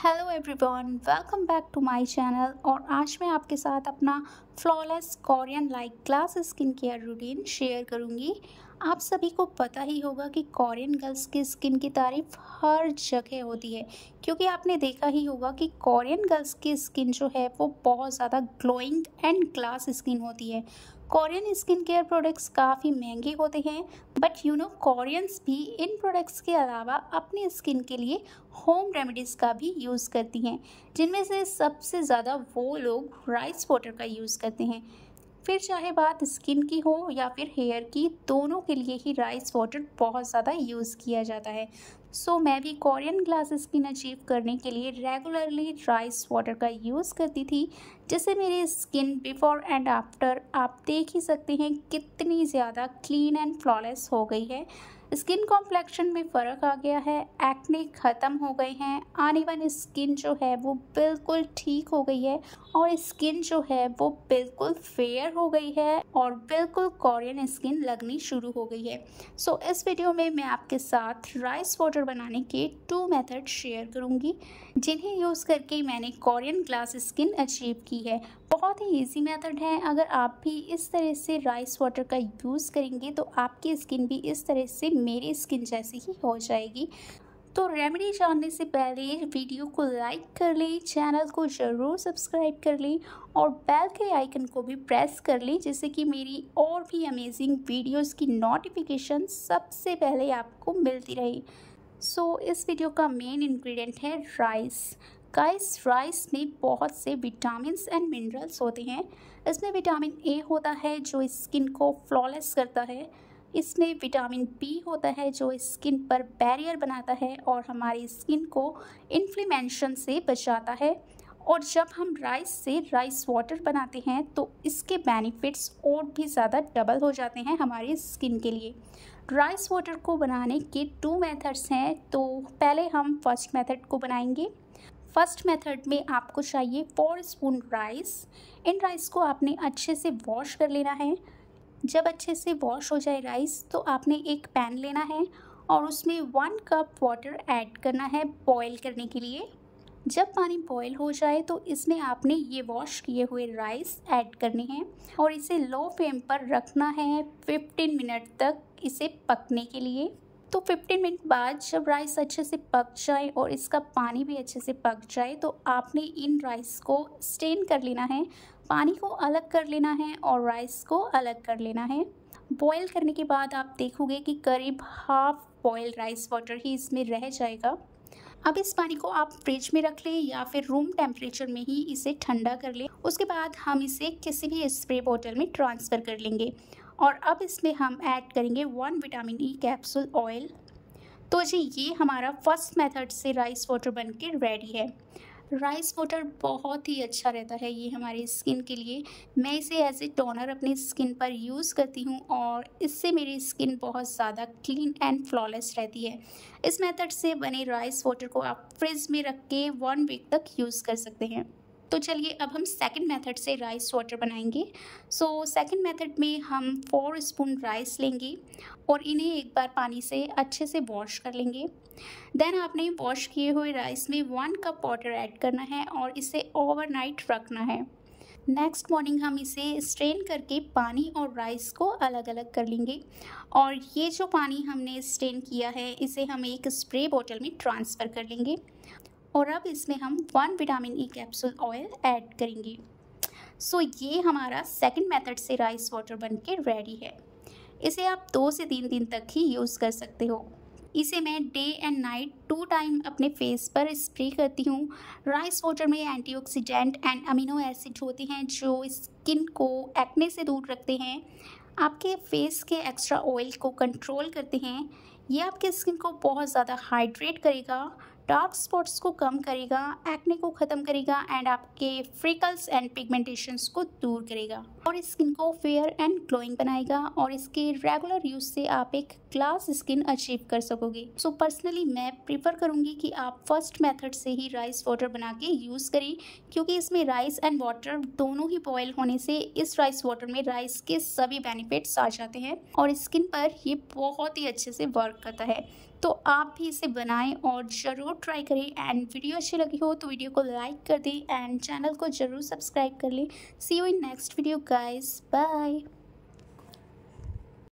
Hello everyone welcome back to my channel और आज मैं आपके साथ अपना flawless Korean like glass skin care routine share करूँगी। आप सभी को पता ही होगा कि कोरियन गर्ल्स की स्किन की तारीफ़ हर जगह होती है। क्योंकि आपने देखा ही होगा कि कोरियन गर्ल्स की स्किन जो है, वो बहुत ज़्यादा ग्लोइंग एंड ग्लास स्किन होती है। कोरियन स्किन केयर प्रोडक्ट्स काफ़ी महँगे होते हैं बट यू नो कोरियंस भी इन प्रोडक्ट्स के अलावा अपनी स्किन के लिए होम रेमेडीज़ का भी यूज़ करती हैं, जिनमें से सबसे ज़्यादा वो लोग राइस वाटर का यूज़ करते हैं। फिर चाहे बात स्किन की हो या फिर हेयर की दोनों के लिए ही राइस वाटर बहुत ज़्यादा यूज़ किया जाता है। सो so, मैं भी कोरियन ग्लास स्किन अचीव करने के लिए रेगुलरली राइस वाटर का यूज़ करती थी जिससे मेरी स्किन बिफोर एंड आफ्टर आप देख ही सकते हैं कितनी ज़्यादा क्लीन एंड फ्लॉलेस हो गई है। स्किन कॉम्प्लेक्शन में फ़र्क आ गया है एक्ने ख़त्म हो गए हैं आने वाली स्किन जो है वो बिल्कुल ठीक हो गई है और स्किन जो है वो बिल्कुल फेयर हो गई है और बिल्कुल कोरियन स्किन लगनी शुरू हो गई है। सो so, इस वीडियो में मैं आपके साथ राइस वाटर बनाने के टू मेथड शेयर करूँगी जिन्हें यूज़ करके मैंने कोरियन ग्लास स्किन अचीव की है। बहुत ही इजी मेथड है। अगर आप भी इस तरह से राइस वाटर का यूज़ करेंगे तो आपकी स्किन भी इस तरह से मेरी स्किन जैसी ही हो जाएगी। तो रेमेडी जानने से पहले वीडियो को लाइक कर लें चैनल को ज़रूर सब्सक्राइब कर लें और बेल के आइकन को भी प्रेस कर लें जिससे कि मेरी और भी अमेजिंग वीडियोस की नोटिफिकेशन सबसे पहले आपको मिलती रहे। सो so, इस वीडियो का मेन इंग्रेडिएंट है राइस गाइस राइस में बहुत से विटामिन एंड मिनरल्स होते हैं। इसमें विटामिन ए होता है जो स्किन को फ्लॉलेस करता है। इसमें विटामिन बी होता है, जो स्किन पर बैरियर बनाता है और हमारी स्किन को इन्फ्लेमेशन से बचाता है। और जब हम राइस से राइस वाटर बनाते हैं तो इसके बेनिफिट्स और भी ज़्यादा डबल हो जाते हैं हमारी स्किन के लिए। राइस वाटर को बनाने के टू मेथड्स हैं तो पहले हम फ़र्स्ट मेथड को बनाएँगे। फ़र्स्ट मेथड में आपको चाहिए फोर स्पून राइस इन राइस को आपने अच्छे से वॉश कर लेना है। जब अच्छे से वॉश हो जाए राइस तो आपने एक पैन लेना है और उसमें वन कप वाटर ऐड करना है बॉयल करने के लिए। जब पानी बॉयल हो जाए तो इसमें आपने ये वॉश किए हुए राइस ऐड करने हैं और इसे लो फ्लेम पर रखना है 15 मिनट तक इसे पकने के लिए। तो 15 मिनट बाद जब राइस अच्छे से पक जाए और इसका पानी भी अच्छे से पक जाए तो आपने इन राइस को स्टेन कर लेना है। पानी को अलग कर लेना है और राइस को अलग कर लेना है। बॉईल करने के बाद आप देखोगे कि करीब हाफ़ बॉयल राइस वाटर ही इसमें रह जाएगा। अब इस पानी को आप फ्रिज में रख लें या फिर रूम टेम्परेचर में ही इसे ठंडा कर लें। उसके बाद हम इसे किसी भी स्प्रे बॉटल में ट्रांसफ़र कर लेंगे और अब इसमें हम ऐड करेंगे one vitamin E capsule oil तो जी, ये हमारा फ़र्स्ट मेथड से राइस वाटर बन के रेडी है। राइस वाटर बहुत ही अच्छा रहता है ये हमारी स्किन के लिए। मैं इसे एज ए टोनर अपनी स्किन पर यूज़ करती हूँ और इससे मेरी स्किन बहुत ज़्यादा क्लीन एंड फ्लॉलेस रहती है। इस मेथड से बने राइस वाटर को आप फ्रिज में रख के वन वीक तक यूज़ कर सकते हैं। तो चलिए अब हम सेकंड मेथड से राइस वाटर बनाएँगे। सो सेकंड मेथड में हम फोर स्पून राइस लेंगे और इन्हें एक बार पानी से अच्छे से वॉश कर लेंगे। देन आपने वॉश किए हुए राइस में वन कप वाटर ऐड करना है और इसे ओवरनाइट रखना है। नेक्स्ट मॉर्निंग हम इसे स्ट्रेन करके पानी और राइस को अलग अलग कर लेंगे और ये जो पानी हमने स्ट्रेन किया है, इसे हम एक स्प्रे बोतल में ट्रांसफ़र कर लेंगे। और अब इसमें हम one vitamin E capsule oil add करेंगे। सो so, ये हमारा सेकंड मेथड से राइस वाटर बन के रेडी है। इसे आप दो से तीन दिन तक ही यूज़ कर सकते हो। इसे मैं day and night two time अपने फेस पर स्प्रे करती हूँ। राइस वाटर में एंटीऑक्सीडेंट एंड अमीनो एसिड होते हैं जो स्किन को एक्ने से दूर रखते हैं। आपके फेस के एक्स्ट्रा ऑयल को कंट्रोल करते हैं। ये आपके स्किन को बहुत ज़्यादा हाइड्रेट करेगा। डार्क स्पॉट्स को कम करेगा एक्ने को ख़त्म करेगा एंड आपके फ्रिकल्स एंड पिगमेंटेशंस को दूर करेगा। और स्किन को फेयर एंड ग्लोइंग बनाएगा और इसके रेगुलर यूज़ से आप एक ग्लास स्किन अचीव कर सकोगे। सो so, पर्सनली मैं प्रीफर करूँगी कि आप फ़र्स्ट मेथड से ही राइस वाटर बना के यूज़ करें क्योंकि इसमें राइस एंड वाटर दोनों ही बॉयल होने से इस राइस वाटर में राइस के सभी बेनिफिट्स आ जाते हैं और स्किन पर ये बहुत ही अच्छे से वर्क करता है। तो आप भी इसे बनाएँ और ज़रूर ट्राई करें। एंड वीडियो अच्छी लगी हो तो वीडियो को लाइक कर दें। एंड चैनल को ज़रूर सब्सक्राइब कर लें। See you in next video guys bye